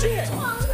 shit.